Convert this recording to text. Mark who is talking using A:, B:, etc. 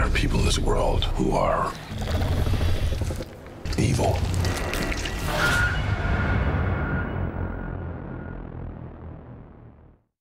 A: there are people in this world who are evil.